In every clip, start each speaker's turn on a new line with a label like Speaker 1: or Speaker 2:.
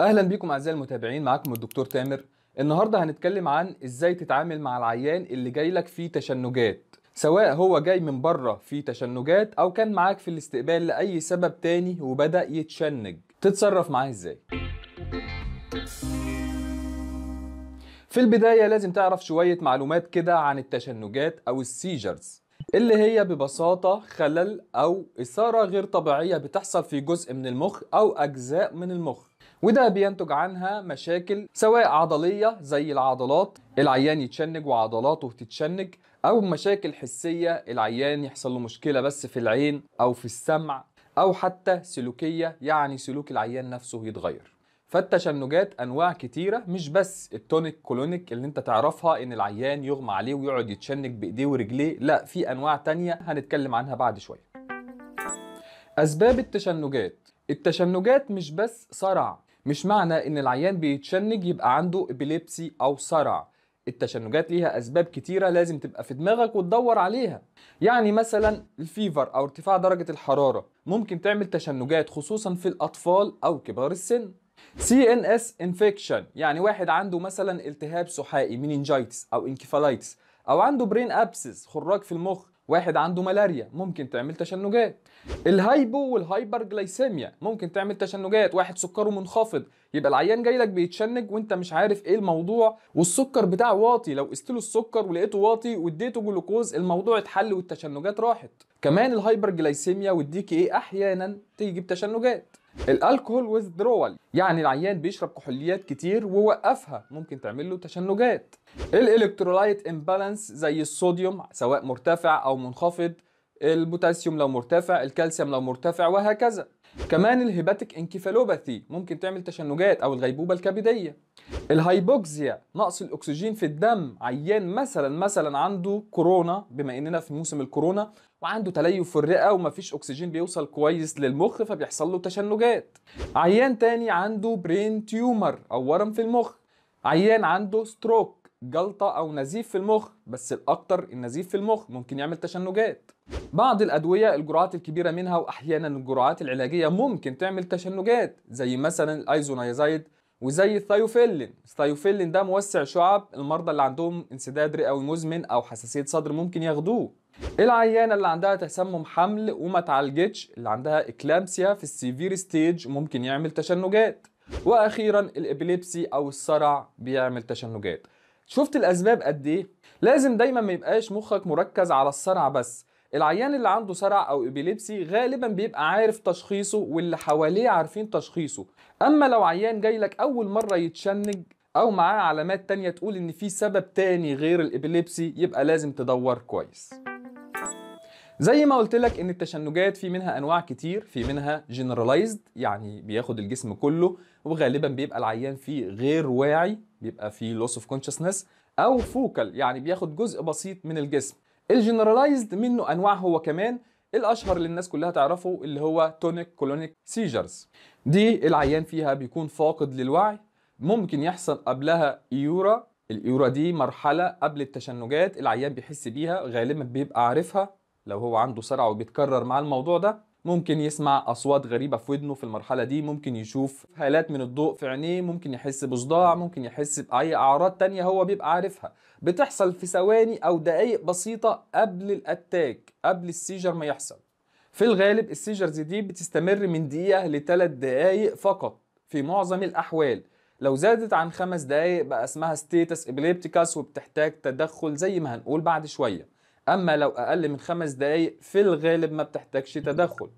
Speaker 1: أهلا بيكم أعزائي المتابعين معاكم الدكتور تامر. النهارده هنتكلم عن إزاي تتعامل مع العيان اللي جاي لك فيه تشنجات سواء هو جاي من بره فيه تشنجات أو كان معاك في الاستقبال لأي سبب تاني وبدأ يتشنج. تتصرف معاه إزاي؟ في البداية لازم تعرف شوية معلومات كده عن التشنجات أو ال seizures اللي هي ببساطة خلل أو إثارة غير طبيعية بتحصل في جزء من المخ أو أجزاء من المخ. وده بينتج عنها مشاكل سواء عضلية زي العضلات العيان يتشنج وعضلاته تتشنج أو مشاكل حسية العيان يحصل له مشكلة بس في العين أو في السمع أو حتى سلوكية يعني سلوك العيان نفسه يتغير. فالتشنجات أنواع كتيرة مش بس ال tonic clonic اللي انت تعرفها إن العيان يغمى عليه ويقعد يتشنج بإيديه ورجليه لا في أنواع تانية هنتكلم عنها بعد شوية. أسباب التشنجات. التشنجات مش بس صرع. مش معنى إن العيان بيتشنج يبقى عنده epilepsy أو صرع. التشنجات ليها أسباب كتيرة لازم تبقى في دماغك وتدور عليها. يعني مثلا ال fever أو ارتفاع درجة الحرارة. ممكن تعمل تشنجات خصوصا في الأطفال أو كبار السن. CNS infection يعني واحد عنده مثلا التهاب سحائي meningitis أو encephalitis أو عنده brain abscess خراج في المخ. واحد عنده ملاريا ممكن تعمل تشنجات. ال hypo وال hyperglycemia ممكن تعمل تشنجات. واحد سكره منخفض يبقى العيان جاي لك بيتشنج وانت مش عارف إيه الموضوع والسكر بتاعه واطي. لو قست له السكر ولقيته واطي واديته جلوكوز الموضوع اتحل والتشنجات راحت. كمان ال hyperglycemia وال DKA أحيانا تيجي بتشنجات. ال alcohol withdrawal يعني العيان بيشرب كحوليات كتير ووقفها. ممكن تعمل له تشنجات. ال electrolyte imbalance زي الصوديوم سواء مرتفع أو منخفض البوتاسيوم لو مرتفع الكالسيوم لو مرتفع وهكذا. كمان ال hepatic encephalopathy ممكن تعمل تشنجات أو الغيبوبة الكبدية. ال hypoxia نقص الأكسجين في الدم عيان مثلا مثلا عنده كورونا بما إننا في موسم الكورونا وعنده تليف في الرئة ومفيش أكسجين بيوصل كويس للمخ فبيحصل له تشنجات. عيان تاني عنده brain tumor أو ورم في المخ. عيان عنده stroke. جلطة أو نزيف في المخ بس الأكتر النزيف في المخ ممكن يعمل تشنجات. بعض الأدوية الجرعات الكبيرة منها وأحيانا الجرعات العلاجية ممكن تعمل تشنجات زي مثلا ال isoniazid وزي ال theophylline ال theophylline ده موسع شعب المرضى اللي عندهم انسداد رئوي مزمن أو حساسية صدر ممكن ياخدوه. العيانة اللي عندها تسمم حمل وما تعالجتش اللي عندها eclampsia في ال severe stage ممكن يعمل تشنجات. وأخيرا ال epilepsy أو الصرع بيعمل تشنجات. شفت الأسباب قد إيه؟ لازم دايما ما يبقاش مخك مركز على الصرع بس. العيان اللي عنده صرع أو epilepsy غالبا بيبقى عارف تشخيصه واللي حواليه عارفين تشخيصه. أما لو عيان جاي لك أول مرة يتشنج أو معاه علامات تانية تقول إن في سبب تاني غير ال epilepsy يبقى لازم تدور كويس. زي ما قلت لك إن التشنجات في منها أنواع كتير في منها generalized يعني بياخد الجسم كله وغالبا بيبقى العيان فيه غير واعي بيبقى فيه loss of consciousness أو focal يعني بياخد جزء بسيط من الجسم. ال generalized منه أنواع هو كمان الأشهر اللي الناس كلها تعرفه اللي هو tonic clonic seizures دي العيان فيها بيكون فاقد للوعي. ممكن يحصل قبلها aura ال aura دي مرحلة قبل التشنجات العيان بيحس بيها غالبا بيبقى عارفها. لو هو عنده صرع وبيتكرر مع الموضوع ده ممكن يسمع أصوات غريبة في ودنه في المرحلة دي ممكن يشوف هالات من الضوء في عينيه ممكن يحس بصداع ممكن يحس بأي أعراض تانية هو بيبقى عارفها. بتحصل في ثواني أو دقائق بسيطة قبل ال attack قبل ال seizure ما يحصل. في الغالب ال seizures دي بتستمر من دقيقة لثلاث دقائق فقط في معظم الأحوال. لو زادت عن خمس دقائق بقى اسمها status epilepticus وبتحتاج تدخل زي ما هنقول بعد شوية. أما لو أقل من خمس دقايق في الغالب ما بتحتاجش تدخل.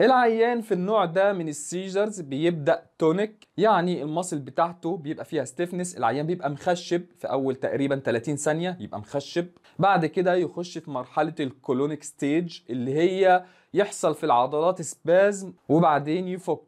Speaker 1: العيان في النوع ده من ال seizures بيبدأ tonic يعني ال muscle بتاعته بيبقى فيها stiffness العيان بيبقى مخشب في أول تقريبا 30 ثانية يبقى مخشب. بعد كده يخش في مرحلة ال clonic stage اللي هي يحصل في العضلات spasm وبعدين يفك.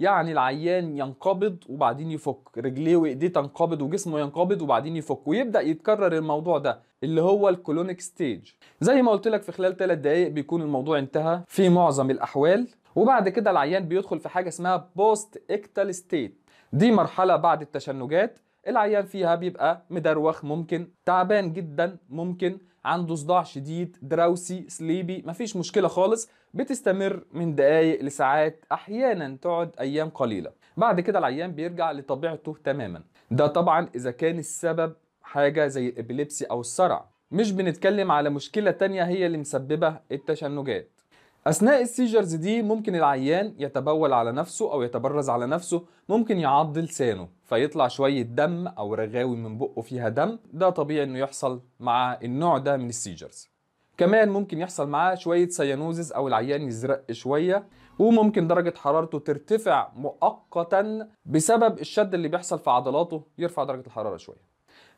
Speaker 1: يعني العيان ينقبض وبعدين يفك رجليه وإيديه تنقبض وجسمه ينقبض وبعدين يفك ويبدأ يتكرر الموضوع ده اللي هو ال clonic stage. زي ما قلت لك في خلال 3 دقائق بيكون الموضوع انتهى في معظم الأحوال. وبعد كده العيان بيدخل في حاجة اسمها postictal state دي مرحلة بعد التشنجات. العيان فيها بيبقى مدروخ ممكن تعبان جدا ممكن عنده صداع شديد drowsy sleepy مفيش مشكلة خالص بتستمر من دقايق لساعات أحيانا تقعد أيام قليلة. بعد كده العيان بيرجع لطبيعته تماما. ده طبعا إذا كان السبب حاجة زي ال epilepsy أو الصرع. مش بنتكلم على مشكلة تانية هي اللي مسببة التشنجات. أثناء ال seizures دي ممكن العيان يتبول على نفسه أو يتبرز على نفسه ممكن يعض لسانه فيطلع شوية دم أو رغاوي من بقه فيها دم ده طبيعي إنه يحصل مع النوع ده من ال seizures كمان ممكن يحصل معاه شوية cyanosis أو العيان يزرق شوية وممكن درجة حرارته ترتفع مؤقتا بسبب الشد اللي بيحصل في عضلاته يرفع درجة الحرارة شوية.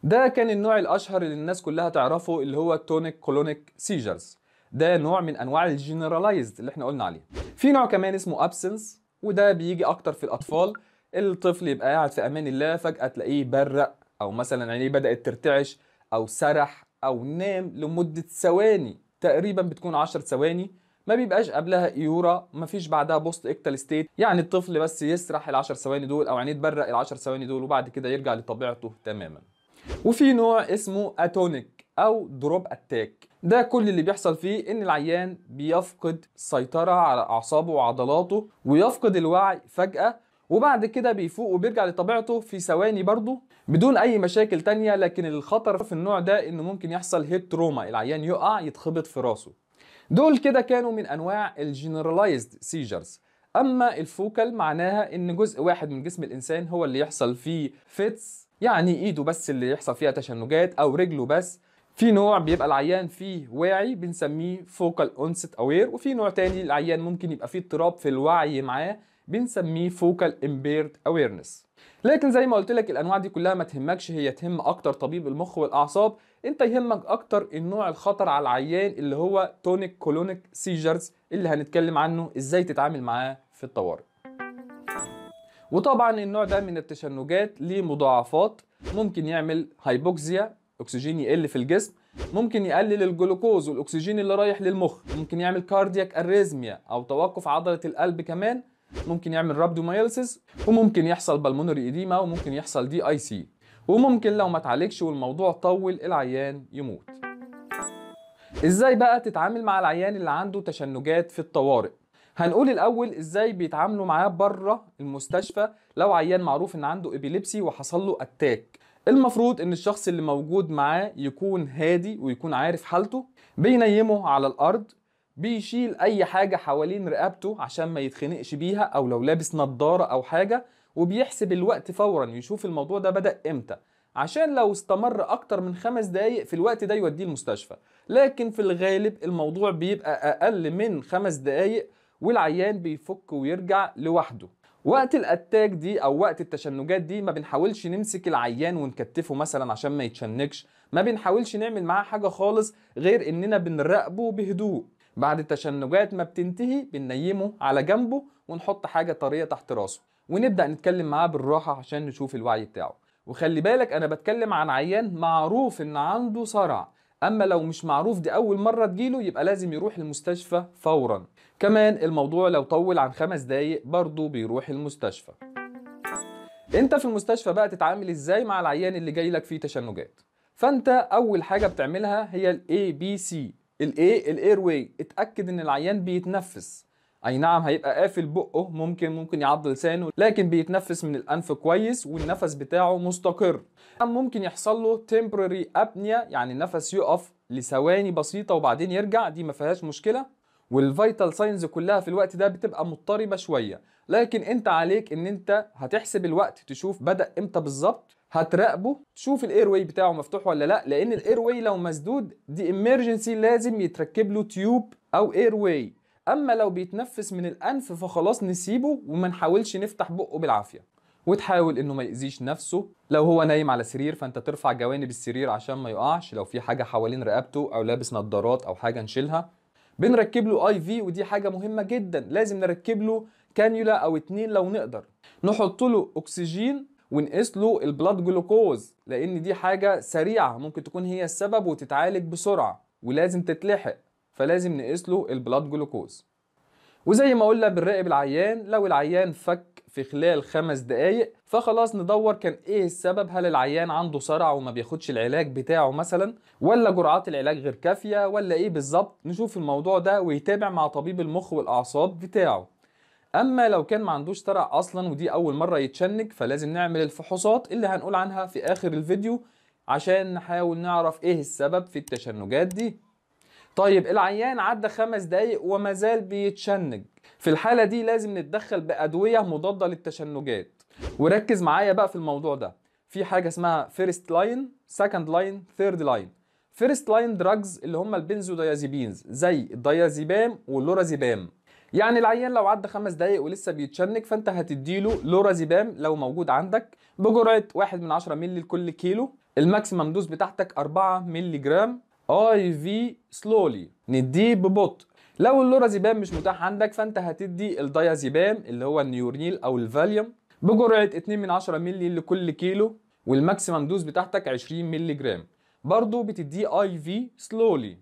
Speaker 1: ده كان النوع الأشهر اللي الناس كلها تعرفه اللي هو ال tonic clonic seizures ده نوع من أنواع ال generalized اللي إحنا قلنا عليه. في نوع كمان اسمه absence وده بيجي أكتر في الأطفال. الطفل يبقى قاعد في أمان الله فجأة تلاقيه برق أو مثلا عينيه بدأت ترتعش أو سرح أو نام لمدة ثواني. تقريبا بتكون 10 ثواني. ما بيبقاش قبلها aura ما فيش بعدها postictal state يعني الطفل بس يسرح ال 10 ثواني دول أو عينيه تبرق ال 10 ثواني دول وبعد كده يرجع لطبيعته تماما. وفي نوع اسمه atonic أو drop attack ده كل اللي بيحصل فيه إن العيان بيفقد السيطرة على أعصابه وعضلاته ويفقد الوعي فجأة وبعد كده بيفوق وبيرجع لطبيعته في ثواني برضه بدون أي مشاكل تانية. لكن الخطر في النوع ده إنه ممكن يحصل head trauma العيان يقع يتخبط في راسه. دول كده كانوا من أنواع ال generalized seizures أما ال focal معناها إن جزء واحد من جسم الإنسان هو اللي يحصل فيه fits يعني إيده بس اللي يحصل فيها تشنجات أو رجله بس. في نوع بيبقى العيان فيه واعي بنسميه focal onset aware وفي نوع تاني العيان ممكن يبقى فيه اضطراب في الوعي معاه بنسميه focal impaired awareness لكن زي ما قلت لك الأنواع دي كلها ما تهمكش هي تهم أكتر طبيب المخ والأعصاب. أنت يهمك أكتر النوع الخطر على العيان اللي هو tonic clonic seizures اللي هنتكلم عنه إزاي تتعامل معاه في الطوارئ. وطبعا النوع ده من التشنجات ليه مضاعفات ممكن يعمل hypoxia اكسجين يقل في الجسم ممكن يقلل الجلوكوز والأكسجين اللي رايح للمخ ممكن يعمل cardiac arrhythmia أو توقف عضلة القلب كمان ممكن يعمل rhabdomyolysis وممكن يحصل pulmonary edema وممكن يحصل DIC وممكن لو ما اتعالجش والموضوع طول العيان يموت. إزاي بقى تتعامل مع العيان اللي عنده تشنجات في الطوارئ؟ هنقول الأول إزاي بيتعاملوا معاه بره المستشفى لو عيان معروف إن عنده epilepsy وحصل له attack المفروض إن الشخص اللي موجود معاه يكون هادي ويكون عارف حالته بينيمه على الأرض بيشيل أي حاجة حوالين رقبته عشان ما يتخنقش بيها أو لو لابس نظارة أو حاجة وبيحسب الوقت فورا يشوف الموضوع ده بدأ إمتى. عشان لو استمر أكتر من خمس دقايق في الوقت ده يوديه المستشفى. لكن في الغالب الموضوع بيبقى أقل من خمس دقايق والعيان بيفك ويرجع لوحده. وقت الاتاك دي أو وقت التشنجات دي ما بنحاولش نمسك العيان ونكتفه مثلا عشان ما يتشنجش. ما بنحاولش نعمل معاه حاجة خالص غير إننا بنراقبه بهدوء. بعد التشنجات ما بتنتهي بننيمه على جنبه ونحط حاجة طرية تحت راسه. ونبدأ نتكلم معاه بالراحة عشان نشوف الوعي بتاعه. وخلي بالك أنا بتكلم عن عيان معروف إن عنده صرع. أما لو مش معروف دي أول مرة تجيله يبقى لازم يروح المستشفى فورا. كمان الموضوع لو طول عن خمس دقايق برضه بيروح المستشفى. أنت في المستشفى بقى تتعامل إزاي مع العيان اللي جاي لك فيه تشنجات؟ فأنت أول حاجة بتعملها هي ال ABC ال A ال airway اتأكد إن العيان بيتنفس. أي نعم هيبقى قافل بقه ممكن ممكن يعض لسانه لكن بيتنفس من الأنف كويس والنفس بتاعه مستقر. ممكن يحصل له temporary apnea يعني النفس يقف لثواني بسيطة وبعدين يرجع دي ما فيهاش مشكلة. وال vital signs كلها في الوقت ده بتبقى مضطربة شوية. لكن أنت عليك إن أنت هتحسب الوقت تشوف بدأ إمتى بالظبط هتراقبه تشوف ال airway بتاعه مفتوح ولا لأ لأن ال airway لو مسدود دي emergency لازم يتركب له tube أو airway أما لو بيتنفس من الأنف فخلاص نسيبه وما نحاولش نفتح بقه بالعافية. وتحاول إنه ما يأذيش نفسه. لو هو نايم على سرير فأنت ترفع جوانب السرير عشان ما يقعش. لو في حاجة حوالين رقبته أو لابس نظارات أو حاجة نشيلها. بنركب له آي في ودي حاجة مهمة جدا. لازم نركب له كانيولا أو اتنين لو نقدر. نحط له أكسجين ونقيس له البلاد جلوكوز لأن دي حاجة سريعة. ممكن تكون هي السبب وتتعالج بسرعة. ولازم تتلحق. فلازم نقيس له البلاد جلوكوز. وزي ما قلنا بنراقب العيان لو العيان فك في خلال خمس دقايق فخلاص ندور كان إيه السبب هل العيان عنده صرع وما بياخدش العلاج بتاعه مثلا ولا جرعات العلاج غير كافية ولا إيه بالظبط نشوف الموضوع ده ويتابع مع طبيب المخ والأعصاب بتاعه. أما لو كان ما عندوش ترع أصلا ودي أول مرة يتشنج فلازم نعمل الفحوصات اللي هنقول عنها في آخر الفيديو عشان نحاول نعرف إيه السبب في التشنجات دي. طيب العيان عدى خمس دقايق وما زال بيتشنج. في الحالة دي لازم نتدخل بأدوية مضادة للتشنجات. وركز معايا بقى في الموضوع ده. في حاجة اسمها first line second line third line first line drugs اللي هم ال benzodiazepines زي ال diazepam وال lorazepam. يعني العيان لو عدى خمس دقايق ولسه بيتشنج فأنت هتديله lorazepam لو موجود عندك بجرعة 1 من 10 مللي لكل كيلو. ال maximum dose بتاعتك 4 مللي جرام. IV slowly نديه ببطء. لو ال lorazepam مش متاح عندك فأنت هتدي الديازيبام اللي هو النيوريل أو الفاليوم بجرعة 2 من 10 مللي لكل كيلو وال maximum dose بتاعتك 20 مللي جرام. برضه بتديه IV slowly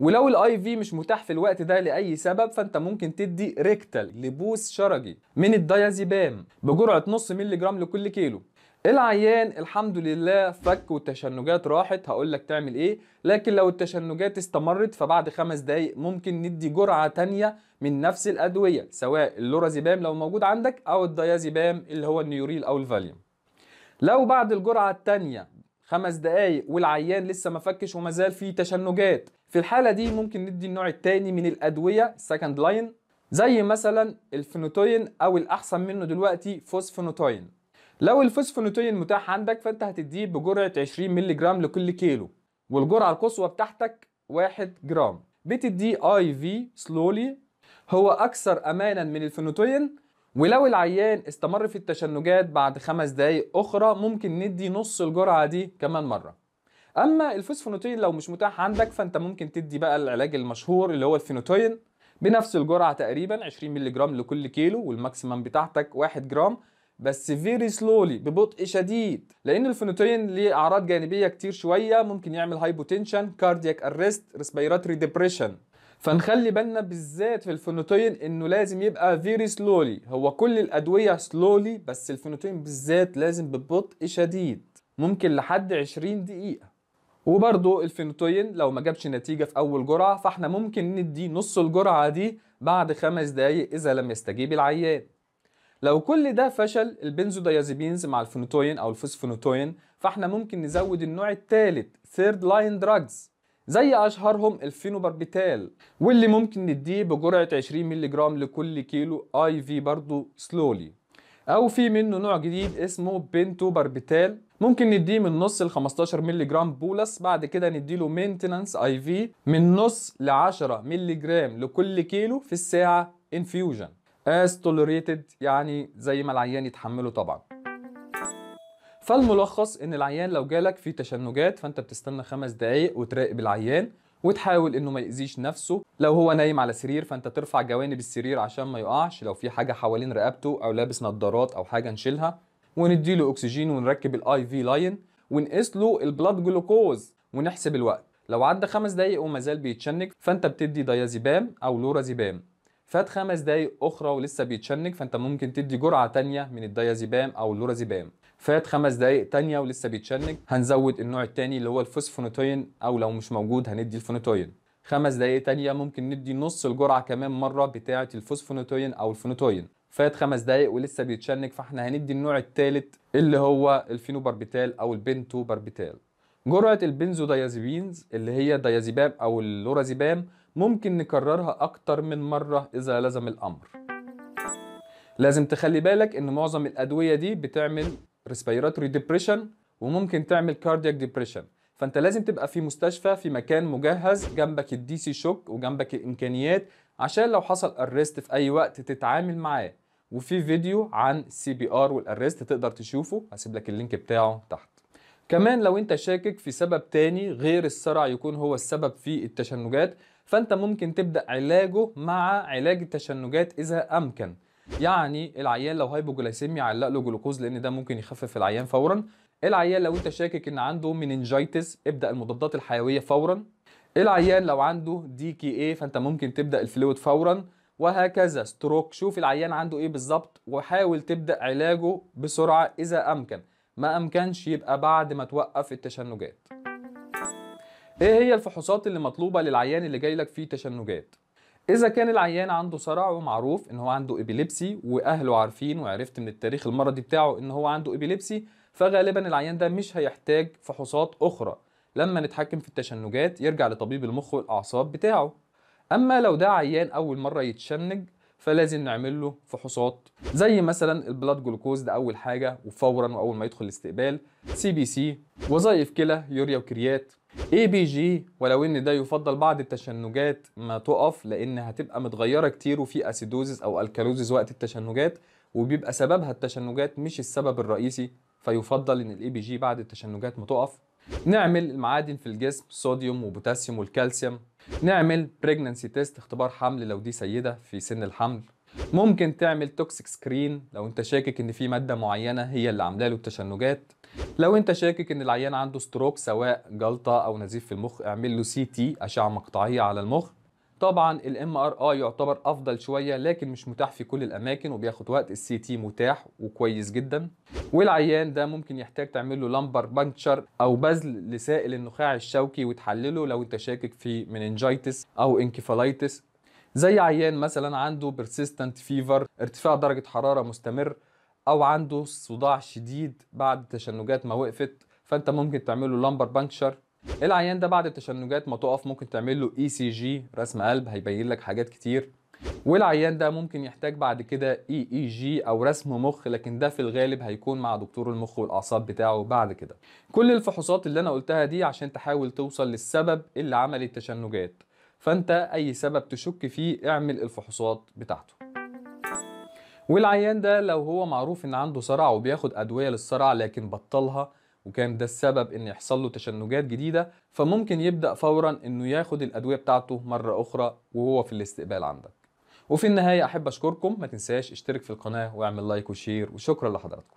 Speaker 1: ولو ال IV مش متاح في الوقت ده لأي سبب فأنت ممكن تدي rectal لبوس شرجي من الديازيبام بجرعة نص مللي جرام لكل كيلو. العيان الحمد لله فك والتشنجات راحت هقول لك تعمل إيه. لكن لو التشنجات استمرت فبعد خمس دقايق ممكن ندي جرعة تانية من نفس الأدوية سواء ال lorazepam لو موجود عندك أو الديازيبام اللي هو النيوريل أو الفاليوم. لو بعد الجرعة التانية خمس دقايق والعيان لسه ما فكش وما زال فيه تشنجات في الحالة دي ممكن ندي النوع الثاني من الأدوية second line زي مثلا الفينوتوين أو الأحسن منه دلوقتي fosphenytoin لو ال fosphenytoin متاح عندك فأنت هتديه بجرعة 20 مللي جرام لكل كيلو. والجرعة القصوى بتاعتك 1 جرام. بتديه IV slowly هو أكثر امانا من الفينوتوين ولو العيان استمر في التشنجات بعد خمس دقايق أخرى ممكن ندي نص الجرعة دي كمان مرة. أما ال fosphenytoin لو مش متاح عندك فأنت ممكن تدي بقى العلاج المشهور اللي هو الفينوتوين بنفس الجرعة تقريبا 20 مللي جرام لكل كيلو وال maximum بتاعتك 1 جرام. بس very slowly ببطء شديد. لأن الفينوتوين ليه أعراض جانبية كتير شوية ممكن يعمل hypotension cardiac arrest respiratory depression فنخلي بالنا بالذات في الفينوتوين إنه لازم يبقى very slowly هو كل الأدوية slowly بس الفينوتوين بالذات لازم ببطء شديد. ممكن لحد 20 دقيقة. وبرضه الفينوتوين لو ما جابش نتيجة في أول جرعة فإحنا ممكن ندي نص الجرعة دي بعد خمس دقايق إذا لم يستجيب العيان. لو كل ده فشل ال benzodiazepines مع الفينوتوين أو ال fosphenytoin فإحنا ممكن نزود النوع الثالث third line drugs زي أشهرهم الفينوباربيتال واللي ممكن نديه بجرعة 20 مللي جرام لكل كيلو IV برضه slowly أو في منه نوع جديد اسمه pentobarbital ممكن نديه من نص ل 15 مللي جرام bolus بعد كده نديله maintenance IV من نص ل 10 مللي جرام لكل كيلو في الساعة infusion as tolerated يعني زي ما العيان يتحمله طبعا. فالملخص إن العيان لو جالك في تشنجات فأنت بتستنى خمس دقايق وتراقب العيان وتحاول إنه ما يأذيش نفسه. لو هو نايم على سرير فأنت ترفع جوانب السرير عشان ما يقعش. لو في حاجة حوالين رقبته أو لابس نظارات أو حاجة نشيلها. ونديله أكسجين ونركب ال IV line ونقيس له ال blood glucose ونحسب الوقت. لو عدى خمس دقايق وما زال بيتشنج فأنت بتدي ديازيبام أو lorazepam فات خمس دقايق أخرى ولسه بيتشنج فأنت ممكن تدي جرعة تانية من الديازيبام أو ال lorazepam. فات خمس دقايق تانية ولسه بيتشنج هنزود النوع التاني اللي هو ال fosphenytoin أو لو مش موجود هندي الفونوتوين خمس دقايق تانية ممكن ندي نص الجرعة كمان مرة بتاعة ال fosphenytoin أو الفونوتوين فات خمس دقايق ولسه بيتشنج فإحنا هندي النوع التالت اللي هو الفينوباربيتال أو ال pentobarbital جرعة ال benzodiazepines اللي هي ديازيبام أو ال lorazepam ممكن نكررها أكتر من مرة إذا لزم الأمر. لازم تخلي بالك إن معظم الأدوية دي بتعمل respiratory depression وممكن تعمل cardiac depression. فأنت لازم تبقى في مستشفى في مكان مجهز جنبك ال DC shock وجنبك الإمكانيات عشان لو حصل arrest في أي وقت تتعامل معاه. وفي فيديو عن ال CPR وال arrest تقدر تشوفه هسيب لك ال link بتاعه تحت. كمان لو انت شاكك في سبب تاني غير الصرع يكون هو السبب في التشنجات فانت ممكن تبدأ علاجه مع علاج التشنجات إذا أمكن. يعني العيان لو hypoglycemia علق له جلوكوز لأن ده ممكن يخفف العيان فورا. العيان لو انت شاكك إن عنده meningitis ابدأ المضادات الحيوية فورا. العيان لو عنده DKA فانت ممكن تبدأ ال fluid فورا. وهكذا stroke شوف العيان عنده إيه بالظبط وحاول تبدأ علاجه بسرعة إذا أمكن. ما أمكنش يبقى بعد ما توقف التشنجات. إيه هي الفحوصات اللي مطلوبة للعيان اللي جاي لك فيه تشنجات؟ إذا كان العيان عنده صرع ومعروف إن هو عنده إبيليبسي وأهله عارفين وعرفت من التاريخ المرضي بتاعه إن هو عنده إبيليبسي فغالبا العيان ده مش هيحتاج فحوصات أخرى. لما نتحكم في التشنجات يرجع لطبيب المخ والأعصاب بتاعه. أما لو ده عيان أول مرة يتشنج فلازم نعمل له فحوصات. زي مثلا البلاد جلوكوز ده أول حاجة وفورا وأول ما يدخل الاستقبال CBC وظائف كلى يوريا وكرياتينين. ABG ولو إن ده يفضل بعد التشنجات ما تقف لإن هتبقى متغيرة كتير وفي acidosis أو alkalosis وقت التشنجات وبيبقى سببها التشنجات مش السبب الرئيسي فيفضل إن ال ABG بعد التشنجات ما تقف. نعمل المعادن في الجسم صوديوم وبوتاسيوم والكالسيوم. نعمل pregnancy test اختبار حمل لو دي سيدة في سن الحمل. ممكن تعمل toxic screen لو انت شاكك ان في مادة معينة هي اللي عاملة له التشنجات. لو انت شاكك ان العيان عنده stroke سواء جلطة أو نزيف في المخ اعمل له CT أشعة مقطعية على المخ. طبعا ال MRI يعتبر أفضل شوية لكن مش متاح في كل الأماكن وبياخد وقت. ال CT متاح وكويس جدا. والعيان ده ممكن يحتاج تعمل له lumbar puncture أو بذل لسائل النخاع الشوكي وتحلله لو أنت شاكك في meningitis أو encephalitis زي عيان مثلا عنده persistent fever ارتفاع درجة حرارة مستمر أو عنده صداع شديد بعد التشنجات ما وقفت فأنت ممكن تعمل له lumbar puncture العيان ده بعد التشنجات ما تقف ممكن تعمل له ECG رسم قلب هيبين لك حاجات كتير. والعيان ده ممكن يحتاج بعد كده EEG أو رسم مخ لكن ده في الغالب هيكون مع دكتور المخ والأعصاب بتاعه بعد كده. كل الفحوصات اللي أنا قلتها دي عشان تحاول توصل للسبب اللي عمل التشنجات. فأنت أي سبب تشك فيه اعمل الفحوصات بتاعته. والعيان ده لو هو معروف إن عنده صرع وبياخد أدوية للصرع لكن بطلها وكان ده السبب إن يحصل له تشنجات جديدة فممكن يبدأ فورا إنه ياخد الأدوية بتاعته مرة أخرى وهو في الاستقبال عندك. وفي النهاية أحب أشكركم ما تنساش اشترك في القناة واعمل like و share وشكرا لحضراتكم.